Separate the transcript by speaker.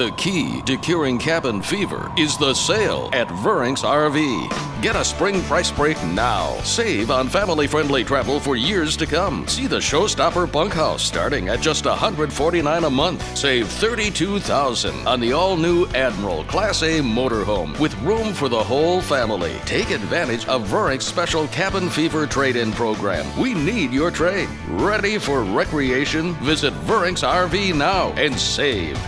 Speaker 1: The key to curing cabin fever is the sale at Veurinks RV. Get a spring price break now. Save on family friendly travel for years to come. See the Showstopper Bunkhouse starting at just $149 a month. Save $32,000 on the all new Admiral Class A motorhome with room for the whole family. Take advantage of Veurinks's special cabin fever trade in program. We need your trade. Ready for recreation? Visit Veurinks RV now and save.